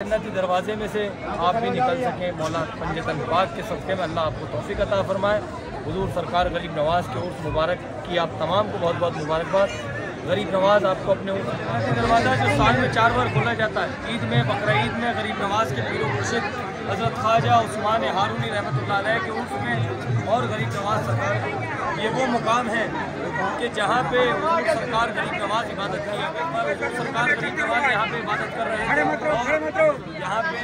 जन्नती दरवाजे में से आप भी निकल सकें। मौला पंजतन पाक के सदक़े में अल्लाह आपको तोफ़ी अता फरमाए। हुजूर सरकार गरीब नवाज़ के उर्स मुबारक की आप तमाम को बहुत बहुत मुबारकबाद। गरीब नवाज़ आपको अपने दरवाज़ा जो साल में चार बार खोला जाता है। ईद में, बकर ईद में, गरीब नवाज़ के पीर मुर्शिद हज़रत ख्वाजा उस्मान हारूनी रहमत के उर्स में और गरीब नवाज़ सरकार ये वो मुकाम है कि जहाँ पे सरकार गरीब नवाज़ इबादत किया सरकार गरीब नवाज़ यहाँ पे इबादत कर रहे हैं। और यहाँ पे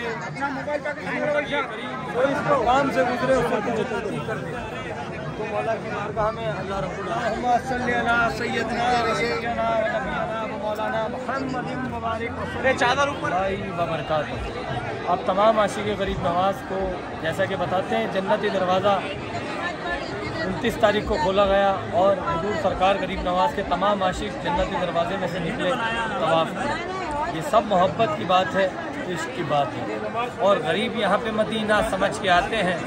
जो इस मुकाम से गुजरे तो मौला की में अल्लाह मौलाना चादर ऊपर। आप तमाम आशिक गरीब नवाज़ को जैसा कि बताते हैं जन्नती दरवाज़ा उनतीस तारीख को खोला गया और हजूर सरकार गरीब नवाज़ के तमाम आशिक जन्नती दरवाजे में से निकले तवाफ़ ये सब मोहब्बत की बात है, इश्क की बात है। और गरीब यहाँ पे मदीना समझ के आते हैं,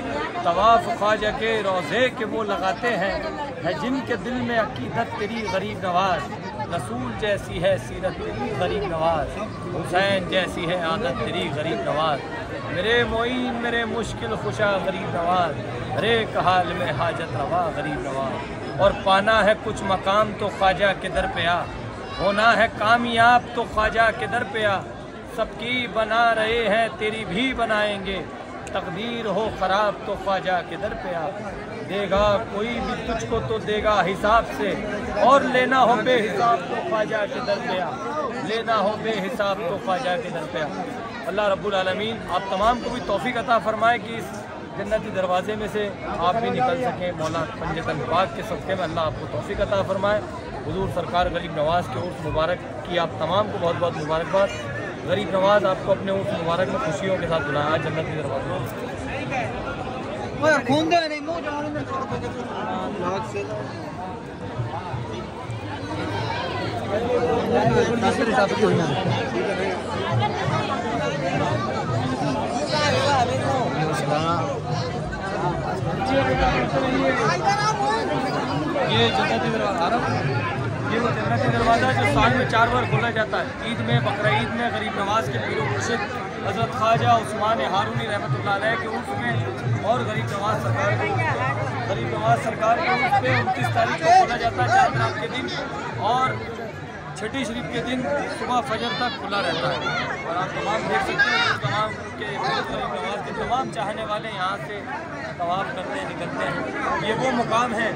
तवाफ़ ख्वाजा के रोज़े के वो लगाते हैं, है जिनके दिल में अकीदत तेरी गरीब नवाज़, रसूल जैसी है सीरत तेरी गरीब नवाज़, हुसैन जैसी है आदत तेरी गरीब नवाज़। मेरे मोइन, मेरे मुश्किल खुशा गरीब नवाज़ हरे हाल में हाजत रवा, गरीब रवा। और पाना है कुछ मकाम तो ख्वाजा के दर पे आ? होना है कामयाब तो ख्वाजा के दर पे आ? सबकी बना रहे हैं, तेरी भी बनाएँगे। तकदीर हो ख़राब तो ख्वाजा के दर पे आ? देगा कोई भी तुझको तो देगा हिसाब से। और लेना हो बेहिसाब तो ख्वाजा के दर पे आ? लेना हो बेहिसाब तो ख्वाजा के दर पे आ? अल्लाह रब्बुल आलमीन, आप तमाम को भी तोफ़ी अता फरमाए कि इस जन्नती दरवाजे में से आप भी निकल सकें। मौला पंजतन पाक के सबके में अल्लाह आपको तोफ़ी अता फरमाए। हजूर सरकार गरीब नवाज़ के उर्स मुबारक की आप तमाम को बहुत बहुत मुबारकबाद। गरीब नवाज़ आपको अपने उस मुबारक में खुशियों के साथ बुलाया। जन्नत की दरवाजे ये जन्नती दरवाज़ा ये वो जन्नती दरवाज़ा जो साल में चार बार खोला जाता है। ईद में, बकर ईद में, गरीब नवाज़ के पीर, मुर्शिद, हज़रत ख्वाजा, उस्मान, हारूनी रहमत के उर्स में और गरीब नवाज़ सरकार गरीब नवाज़ सरकार के उर्स पे उनतीस तारीख को खोला जाता है, चार के दिन और छठी शरीफ के दिन सुबह फजर तक खुला रहता है। और आप तमाम देख सकते हैं के नवाज़ के तमाम चाहने वाले यहाँ से तवाफ़ करते निकलते हैं। ये वो मुकाम है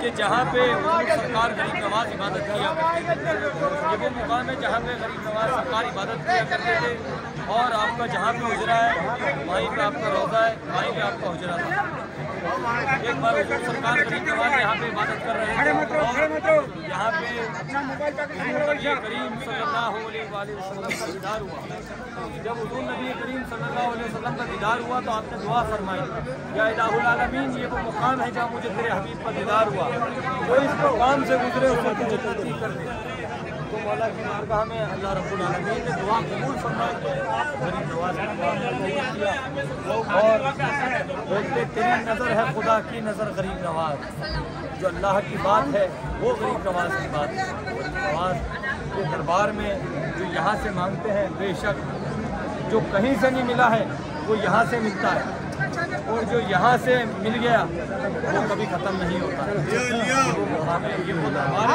कि जहाँ पे सरकार गरीब नवाज़ इबादत किया ये वो मुकाम है जहाँ पे गरीब नवाज़ सरकार इबादत किया करते थे। और आपका जहाँ पे उजरा है, वहीं पे आपका रोज़ा है, वहीं पे आपका उजरा था। एक बार सरकार गरीब नवाज़ यहाँ पे इबादत कर रहे हैं और करीम सल्लल्लाहु अलैहि वसल्लम का दीदार हुआ। जब हजूर नबी करीम सल्लल्लाहु अलैहि वसल्लम का दीदार हुआ तो आपने दुआ फरमाई, या इलामीन ये वो मुकाम है जहाँ मुझे तेरे हबीब का दीदार हुआ। वो इस मुकाम से गुजरे, उसको तुझे कर दे। तो मौला की बारगाह में अल्लाह रब्बुल आलमीन ने दुआ कबूल फरमाई गरीब नवाज़ और बोलते तेरी नज़र है खुदा की नज़र गरीब नवाज़। जो अल्लाह की बात है वो गरीब नवाज़ की बात है। गरीब नवाज़ के दरबार में जो यहाँ से मांगते हैं बेशक जो कहीं से नहीं मिला है वो यहाँ से मिलता है। और जो यहाँ से मिल गया वो कभी ख़त्म नहीं होता। ये वो दरबार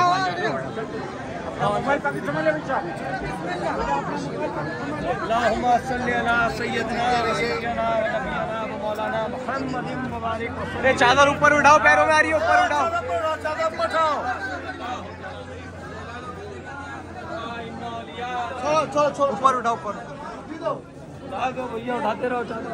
है चादर ऊपर उठाओ पैरों में आ रही है ऊपर उठाओ। छोड़ो छोड़ो ऊपर उठाओ ऊपर भैया उठाते रहो चादर।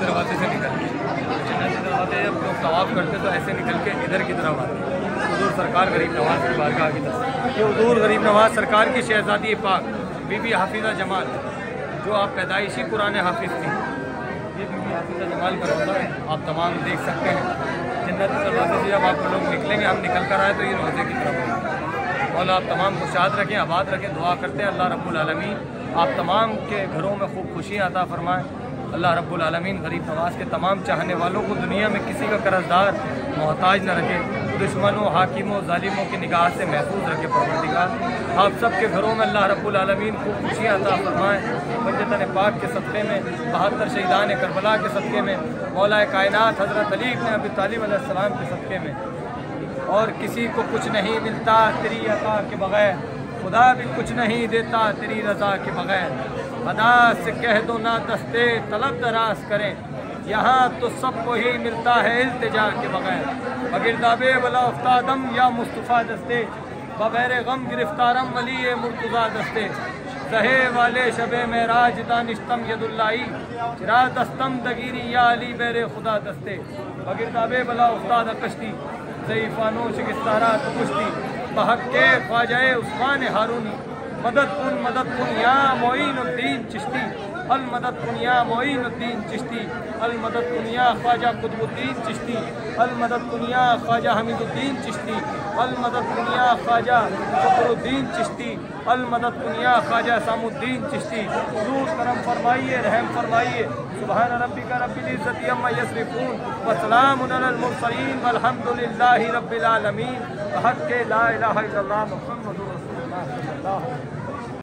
दरवाजे से निकल। दरवाजे जब लोग तवाफ़ करते तो ऐसे निकल के इधर की तरफ़ आते हजूर सरकार गरीब नवाज़ की बारगाह की तरफ़ ये हजूर गरीब नवाज़ सरकार की शहजादी पाक बीबी हाफिज़ा जमाल जो आप पैदाइशी कुरान हाफिज़ थी ये बीबी हाफिज़ा जमाल का रोज़ा आप तमाम देख सकते हैं जन्नत दरवाजे से जब आप लोग निकलेंगे हम निकल कर आए तो ये रोज़े की तरफ़ और आप तमाम खुशाद रखें आबाद रखें दुआ करते हैं अल्लाह रब्बुल आप तमाम के घरों में खूब खुशियाँ अता फ़रमाएँ। अल्लाह रब्बुल आलमीन गरीब नवाज़ के तमाम चाहने वालों को दुनिया में किसी का कर्जदार मोहताज न रखे, दुश्मनों, हाकिमों, जालिमों की निगाह से महफूज रखे परवरदिगार। आप सबके घरों में अल्लाह रब्बुल आलमीन खूब खुशियाँ अता फरमाएँ। पंजतन पाक के सदक़े में बहत्तर शहीदान करबला के सदक़े में मौला कायनात हज़रत अली ने अबी तालिब सलाम के सदक़े में। और किसी को कुछ नहीं मिलता तेरी अता के बग़ैर। खुदा भी कुछ नहीं देता तेरी रज़ा के बग़ैर। अदा से कह दो ना दस्ते, तलब दराज करें। यहाँ तो सबको ही मिलता है इल्तिजा के बगैर। बगिरदाबे बला उफ्तादम या मुस्तफ़ा दस्ते, बगैर गम गिरफ्तारम वली मुर्तज़ा दस्ते। रहे वाले शब महराज दानिश्तम यदुल्लाई, चिरा दस्तम दगीरी या अली बेर खुदा दस्ते। बगिरदाबे बला उफ्ताद कश्ती ज़यीफ़ानो शिकस्तारा तो कुश्ती। बहक ख्वाजाए उस्मान हारूनी मदद कुन मदद कुन या मोइन मोइनुद्दीन चिश्ती। अल मदद कुनिया मोइनुद्दीन चिश्ती, अल मदद कुनिया ख्वाजा कुतुबुद्दीन चिश्ती, अल मदद कुनिया ख्वाजा हमीदुद्दीन चिश्ती, अल मदद कुनिया ख्वाजा फखरुद्दीन चिश्ती, अल मदद कुनिया ख्वाजा सामुद्दीन चिश्ती। रूद करम फरमाइए, रहम फरमाइए। सुबहान रब्बिका रब्बिल इज्जति अम्मा यसिफून व सलामुन अलल मुरसलीन, वल्हम्दुलिल्लाहि रब्बिल आलमीन। हक के ला इलाहा इल्लल्लाह मुहम्मदुर रसूलुल्लाह।